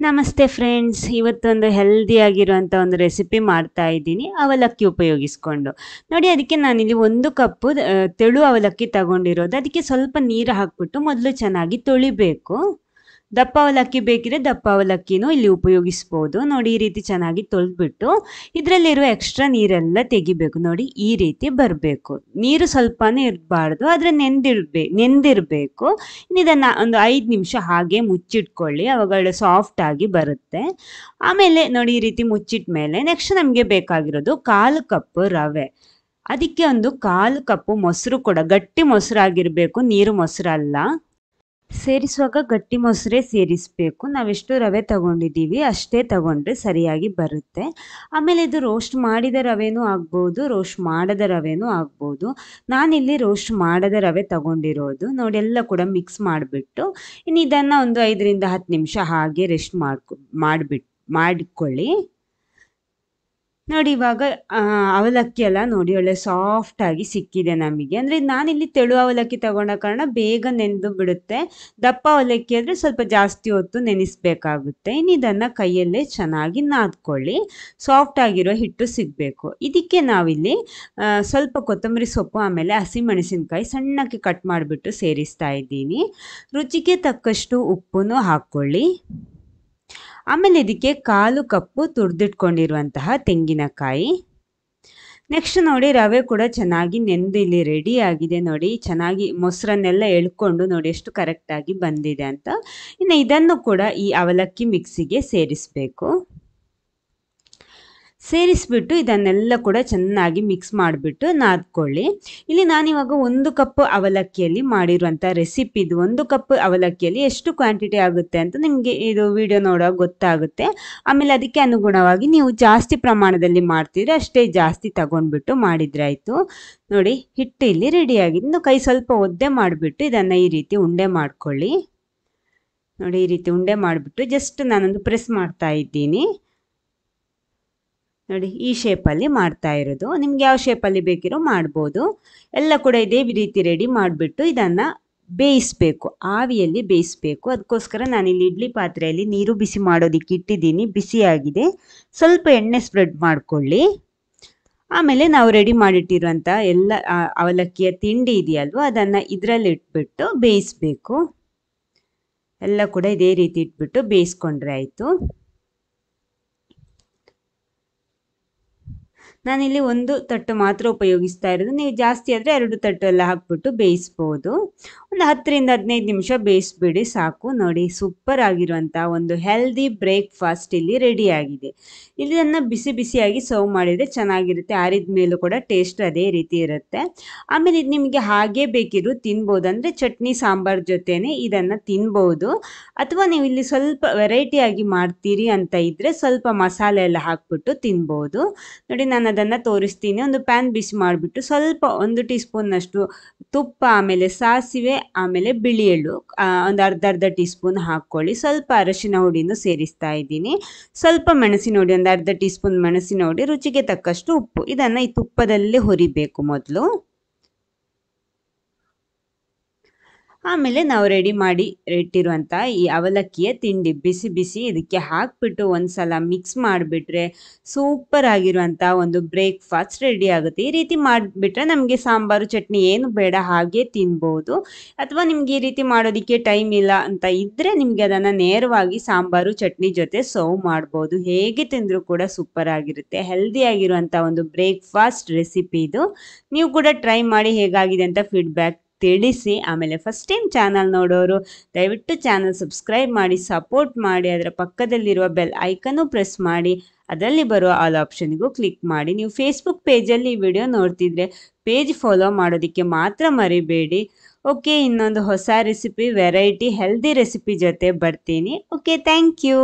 ನಮಸ್ತೆ ಫ್ರೆಂಡ್ಸ್ ಇವತ್ತೊಂದು ಹೆಲ್ದಿಯಾಗಿರುವಂಥ ಒಂದು ರೆಸಿಪಿ ಮಾಡ್ತಾ ಇದ್ದೀನಿ. ಅವಲಕ್ಕಿ ಉಪಯೋಗಿಸ್ಕೊಂಡು. ನೋಡಿ, ಅದಕ್ಕೆ ನಾನಿಲ್ಲಿ ಒಂದು ಕಪ್ಪು ತೆಳು ಅವಲಕ್ಕಿ ತಗೊಂಡಿರೋದು. ಅದಕ್ಕೆ ಸ್ವಲ್ಪ ನೀರು ಹಾಕ್ಬಿಟ್ಟು ಮೊದಲು ಚೆನ್ನಾಗಿ ತೊಳಿಬೇಕು. ದಪ್ಪ ಅವಲಕ್ಕಿ ಬೇಕಿದ್ರೆ ದಪ್ಪ ಅವಲಕ್ಕಿನೂ ಇಲ್ಲಿ ಉಪಯೋಗಿಸ್ಬೋದು. ನೋಡಿ, ಈ ರೀತಿ ಚೆನ್ನಾಗಿ ತೊಳೆದ್ಬಿಟ್ಟು ಇದರಲ್ಲಿರುವ ಎಕ್ಸ್ಟ್ರಾ ನೀರೆಲ್ಲ ತೆಗಿಬೇಕು. ನೋಡಿ, ಈ ರೀತಿ ಬರಬೇಕು. ನೀರು ಸ್ವಲ್ಪನೇ ಇರಬಾರ್ದು, ಆದರೆ ನೆಂದಿರ್ಬೇ, ನೆಂದಿರಬೇಕು. ಇದನ್ನು ಒಂದು ಐದು ನಿಮಿಷ ಹಾಗೆ ಮುಚ್ಚಿಟ್ಕೊಳ್ಳಿ, ಅವುಗಳು ಸಾಫ್ಟ್ ಆಗಿ ಬರುತ್ತೆ. ಆಮೇಲೆ ನೋಡಿ, ಈ ರೀತಿ ಮುಚ್ಚಿಟ್ಟ ಮೇಲೆ ನೆಕ್ಸ್ಟ್ ನಮಗೆ ಬೇಕಾಗಿರೋದು ಕಾಲು ಕಪ್ ರವೆ. ಅದಕ್ಕೆ ಒಂದು ಕಾಲು ಕಪ್ಪು ಮೊಸರು ಕೂಡ, ಗಟ್ಟಿ ಮೊಸರಾಗಿರಬೇಕು, ನೀರು ಮೊಸರಲ್ಲ. ಸೇರಿಸುವಾಗ ಗಟ್ಟಿ ಮೊಸರೇ ಸೇರಿಸಬೇಕು. ನಾವೆಷ್ಟು ರವೆ ತಗೊಂಡಿದ್ದೀವಿ ಅಷ್ಟೇ ತಗೊಂಡ್ರೆ ಸರಿಯಾಗಿ ಬರುತ್ತೆ. ಆಮೇಲೆ ಇದು ರೋಸ್ಟ್ ಮಾಡಿದ ರವೆನೂ ಆಗ್ಬೋದು, ರೋಸ್ಟ್ ಮಾಡದ ರವೆನೂ ಆಗ್ಬೋದು. ನಾನಿಲ್ಲಿ ರೋಸ್ಟ್ ಮಾಡದ ರವೆ ತಗೊಂಡಿರೋದು. ನೋಡಿ, ಎಲ್ಲ ಕೂಡ ಮಿಕ್ಸ್ ಮಾಡಿಬಿಟ್ಟು ಇನ್ನು ಇದನ್ನು ಒಂದು ಐದರಿಂದ ಹತ್ತು ನಿಮಿಷ ಹಾಗೆ ರೆಸ್ಟ್ ಮಾಡ್ಕೊ ಮಾಡಿಬಿಟ್ಟು ಮಾಡಿಕೊಳ್ಳಿ. ನೋಡಿ ಇವಾಗ ಅವಲಕ್ಕಿ ಎಲ್ಲ ನೋಡಿ ಒಳ್ಳೆ ಸಾಫ್ಟ್ ಆಗಿ ಸಿಕ್ಕಿದೆ ನಮಗೆ. ಅಂದರೆ ನಾನಿಲ್ಲಿ ತೆಳು ಅವಲಕ್ಕಿ ತಗೊಂಡ ಕಾರಣ ಬೇಗ ನೆಂದು ಬಿಡುತ್ತೆ. ದಪ್ಪ ಅವಲಕ್ಕಿ ಅಂದರೆ ಸ್ವಲ್ಪ ಜಾಸ್ತಿ ಹೊತ್ತು ನೆನೆಸ್ಬೇಕಾಗುತ್ತೆ. ಇನ್ನು ಇದನ್ನು ಕೈಯಲ್ಲೇ ಚೆನ್ನಾಗಿ ನಾದ್ಕೊಳ್ಳಿ. ಸಾಫ್ಟ್ ಆಗಿರೋ ಹಿಟ್ಟು ಸಿಗಬೇಕು. ಇದಕ್ಕೆ ನಾವಿಲ್ಲಿ ಸ್ವಲ್ಪ ಕೊತ್ತಂಬರಿ ಸೊಪ್ಪು, ಆಮೇಲೆ ಹಸಿಮೆಣಸಿನ್ಕಾಯಿ ಸಣ್ಣಕ್ಕೆ ಕಟ್ ಮಾಡಿಬಿಟ್ಟು ಸೇರಿಸ್ತಾ ಇದ್ದೀನಿ. ರುಚಿಗೆ ತಕ್ಕಷ್ಟು ಉಪ್ಪನ್ನು ಹಾಕ್ಕೊಳ್ಳಿ. ಆಮೇಲೆ ಇದಕ್ಕೆ ಕಾಲು ಕಪ್ಪು ತುರಿದಿಟ್ಕೊಂಡಿರುವಂತಹ ತೆಂಗಿನಕಾಯಿ. ನೆಕ್ಸ್ಟ್ ನೋಡಿ ರವೆ ಕೂಡ ಚೆನ್ನಾಗಿ ನೆಂದು ಇಲ್ಲಿ ರೆಡಿ ಆಗಿದೆ ನೋಡಿ. ಚೆನ್ನಾಗಿ ಮೊಸರನ್ನೆಲ್ಲ ಎಳ್ಕೊಂಡು ನೋಡಿ ಎಷ್ಟು ಕರೆಕ್ಟಾಗಿ ಬಂದಿದೆ ಅಂತ. ಇನ್ನು ಇದನ್ನು ಕೂಡ ಈ ಅವಲಕ್ಕಿ ಮಿಕ್ಸಿಗೆ ಸೇರಿಸಬೇಕು. ಸೇರಿಸ್ಬಿಟ್ಟು ಇದನ್ನೆಲ್ಲ ಕೂಡ ಚೆನ್ನಾಗಿ ಮಿಕ್ಸ್ ಮಾಡಿಬಿಟ್ಟು ನಾದ್ಕೊಳ್ಳಿ. ಇಲ್ಲಿ ನಾನಿವಾಗ ಒಂದು ಕಪ್ ಅವಲಕ್ಕಿಯಲ್ಲಿ ಮಾಡಿರುವಂಥ ರೆಸಿಪಿ ಇದು. ಒಂದು ಕಪ್ ಅವಲಕ್ಕಿಯಲ್ಲಿ ಎಷ್ಟು ಕ್ವಾಂಟಿಟಿ ಆಗುತ್ತೆ ಅಂತ ನಿಮಗೆ ಇದು ವಿಡಿಯೋ ನೋಡುವಾಗ ಗೊತ್ತಾಗುತ್ತೆ. ಆಮೇಲೆ ಅದಕ್ಕೆ ಅನುಗುಣವಾಗಿ ನೀವು ಜಾಸ್ತಿ ಪ್ರಮಾಣದಲ್ಲಿ ಮಾಡ್ತಿದ್ರೆ ಅಷ್ಟೇ ಜಾಸ್ತಿ ತಗೊಂಡ್ಬಿಟ್ಟು ಮಾಡಿದ್ರೆ ಆಯಿತು. ನೋಡಿ, ಹಿಟ್ಟು ಇಲ್ಲಿ ರೆಡಿಯಾಗಿದೆ ಇನ್ನು ಕೈ ಸ್ವಲ್ಪ ಒದ್ದೆ ಮಾಡಿಬಿಟ್ಟು ಇದನ್ನು ಈ ರೀತಿ ಉಂಡೆ ಮಾಡ್ಕೊಳ್ಳಿ. ನೋಡಿ, ಈ ರೀತಿ ಉಂಡೆ ಮಾಡಿಬಿಟ್ಟು ಜಸ್ಟ್ ನಾನೊಂದು ಪ್ರೆಸ್ ಮಾಡ್ತಾ ಇದ್ದೀನಿ. ನೋಡಿ, ಈ ಶೇಪಲ್ಲಿ ಮಾಡ್ತಾ ಇರೋದು. ನಿಮ್ಗೆ ಯಾವ ಶೇಪಲ್ಲಿ ಬೇಕಿರೋ ಮಾಡ್ಬೋದು. ಎಲ್ಲ ಕೂಡ ಇದೇ ರೀತಿ ರೆಡಿ ಮಾಡಿಬಿಟ್ಟು ಇದನ್ನು ಬೇಯಿಸಬೇಕು. ಆವಿಯಲ್ಲಿ ಬೇಯಿಸಬೇಕು. ಅದಕ್ಕೋಸ್ಕರ ನಾನು ಇಲ್ಲಿ ಇಡ್ಲಿ ಪಾತ್ರೆಯಲ್ಲಿ ನೀರು ಬಿಸಿ ಮಾಡೋದಕ್ಕೆ ಇಟ್ಟಿದ್ದೀನಿ. ಬಿಸಿಯಾಗಿದೆ. ಸ್ವಲ್ಪ ಎಣ್ಣೆ ಸ್ಪ್ರೆಡ್ ಮಾಡಿಕೊಳ್ಳಿ. ಆಮೇಲೆ ನಾವು ರೆಡಿ ಮಾಡಿಟ್ಟಿರುವಂಥ ಎಲ್ಲ ಅವಲಕ್ಕಿಯ ತಿಂಡಿ ಇದೆಯಲ್ವ, ಅದನ್ನು ಇದರಲ್ಲಿ ಇಟ್ಬಿಟ್ಟು ಬೇಯಿಸಬೇಕು. ಎಲ್ಲ ಕೂಡ ಇದೇ ರೀತಿ ಇಟ್ಬಿಟ್ಟು ಬೇಯಿಸ್ಕೊಂಡ್ರೆ ಆಯಿತು. ನಾನಿಲ್ಲಿ ಒಂದು ತಟ್ಟು ಮಾತ್ರ ಉಪಯೋಗಿಸ್ತಾ ಇರೋದು. ನೀವು ಜಾಸ್ತಿ ಆದರೆ ಎರಡು ತಟ್ಟು ಎಲ್ಲ ಹಾಕ್ಬಿಟ್ಟು ಬೇಯಿಸ್ಬೋದು. ಒಂದು ಹತ್ತರಿಂದ ಹದಿನೈದು ನಿಮಿಷ ಬೇಯಿಸ್ಬಿಡಿ, ಸಾಕು. ನೋಡಿ ಸೂಪರ್ ಆಗಿರುವಂಥ ಒಂದು ಹೆಲ್ದಿ ಬ್ರೇಕ್ಫಾಸ್ಟ್ ಇಲ್ಲಿ ರೆಡಿಯಾಗಿದೆ ಇದನ್ನು ಬಿಸಿ ಬಿಸಿಯಾಗಿ ಸರ್ವ್ ಮಾಡಿದರೆ ಚೆನ್ನಾಗಿರುತ್ತೆ. ಆರಿದ ಮೇಲೂ ಕೂಡ ಟೇಸ್ಟ್ ಅದೇ ರೀತಿ ಇರುತ್ತೆ. ಆಮೇಲೆ ಇದು ನಿಮಗೆ ಹಾಗೆ ಬೇಕಿದ್ರು ತಿನ್ಬೋದು. ಅಂದರೆ ಚಟ್ನಿ, ಸಾಂಬಾರ್ ಜೊತೆನೇ ಇದನ್ನು ತಿನ್ಬೋದು. ಅಥವಾ ನೀವು ಇಲ್ಲಿ ಸ್ವಲ್ಪ ವೆರೈಟಿಯಾಗಿ ಮಾಡ್ತೀರಿ ಅಂತ ಇದ್ದರೆ ಸ್ವಲ್ಪ ಮಸಾಲೆ ಎಲ್ಲ ಹಾಕ್ಬಿಟ್ಟು ತಿನ್ಬೋದು. ನೋಡಿ, ನಾನು ಅದನ್ನು ತೋರಿಸ್ತೀನಿ. ಒಂದು ಪ್ಯಾನ್ ಬಿಸಿ ಮಾಡಿಬಿಟ್ಟು ಸ್ವಲ್ಪ ಒಂದು ಟೀ ಸ್ಪೂನ್ನಷ್ಟು ತುಪ್ಪ, ಆಮೇಲೆ ಸಾಸಿವೆ, ಆಮೇಲೆ ಬಿಳಿ ಎಳ್ಳು ಒಂದು ಅರ್ಧ ಅರ್ಧ ಟೀ ಸ್ಪೂನ್ ಹಾಕ್ಕೊಳ್ಳಿ. ಸ್ವಲ್ಪ ಅರಶಿನ ಹುಡಿನೂ ಸೇರಿಸ್ತಾ ಇದ್ದೀನಿ. ಸ್ವಲ್ಪ ಮೆಣಸಿನ ಹುಡಿ, ಒಂದು ಅರ್ಧ ಟೀ ಸ್ಪೂನ್ ಮೆಣಸಿನ ಹುಡಿ, ರುಚಿಗೆ ತಕ್ಕಷ್ಟು ಉಪ್ಪು. ಇದನ್ನು ಈ ತುಪ್ಪದಲ್ಲೇ ಹುರಿಬೇಕು ಮೊದಲು. ಆಮೇಲೆ ನಾವು ರೆಡಿ ಮಾಡಿ ಇಟ್ಟಿರುವಂಥ ಈ ಅವಲಕ್ಕಿಯ ತಿಂಡಿ ಬಿಸಿ ಬಿಸಿ ಇದಕ್ಕೆ ಹಾಕಿಬಿಟ್ಟು ಒಂದು ಸಲ ಮಿಕ್ಸ್ ಮಾಡಿಬಿಟ್ರೆ ಸೂಪರ್ ಆಗಿರುವಂಥ ಒಂದು ಬ್ರೇಕ್ಫಾಸ್ಟ್ ರೆಡಿ ಆಗುತ್ತೆ. ಈ ರೀತಿ ಮಾಡಿಬಿಟ್ರೆ ನಮಗೆ ಸಾಂಬಾರು, ಚಟ್ನಿ ಏನು ಬೇಡ, ಹಾಗೆ ತಿನ್ಬೋದು. ಅಥವಾ ನಿಮ್ಗೆ ಈ ರೀತಿ ಮಾಡೋದಕ್ಕೆ ಟೈಮ್ ಇಲ್ಲ ಅಂತ ಇದ್ದರೆ ನಿಮಗೆ ಅದನ್ನು ನೇರವಾಗಿ ಸಾಂಬಾರು, ಚಟ್ನಿ ಜೊತೆ ಸರ್ವ್ ಮಾಡ್ಬೋದು. ಹೇಗೆ ತಿಂದರೂ ಕೂಡ ಸೂಪರ್ ಆಗಿರುತ್ತೆ. ಹೆಲ್ದಿ ಆಗಿರುವಂಥ ಒಂದು ಬ್ರೇಕ್ಫಾಸ್ಟ್ ರೆಸಿಪಿ ಇದು. ನೀವು ಕೂಡ ಟ್ರೈ ಮಾಡಿ ಹೇಗಾಗಿದೆ ಅಂತ ಫೀಡ್ಬ್ಯಾಕ್ ತಿಳಿಸಿ, ಆಮೇಲೆ ಫಸ್ಟ್ ಟೈಮ್ ಚಾನಲ್ ನೋಡೋರು, ದಯವಿಟ್ಟು ಚಾನಲ್ ಸಬ್ಸ್ಕ್ರೈಬ್ ಮಾಡಿ ಸಪೋರ್ಟ್ ಮಾಡಿ, ಅದರ ಪಕ್ಕದಲ್ಲಿರುವ ಬೆಲ್ ಐಕನ್ನು ಪ್ರೆಸ್ ಮಾಡಿ, ಅದರಲ್ಲಿ ಬರುವ ಆಲ್ ಆಪ್ಷನ್ಗೂ ಕ್ಲಿಕ್ ಮಾಡಿ. ನೀವು ಫೇಸ್ಬುಕ್ ಪೇಜಲ್ಲಿ ಈ ವಿಡಿಯೋ ನೋಡ್ತಿದ್ರೆ ಪೇಜ್ ಫಾಲೋ ಮಾಡೋದಕ್ಕೆ ಮಾತ್ರ ಮರಿಬೇಡಿ. ಓಕೆ ಇನ್ನೊಂದು ಹೊಸ ರೆಸಿಪಿ ವೆರೈಟಿ ಹೆಲ್ದಿ ರೆಸಿಪಿ ಜೊತೆ ಬರ್ತೀನಿ. Okay thank you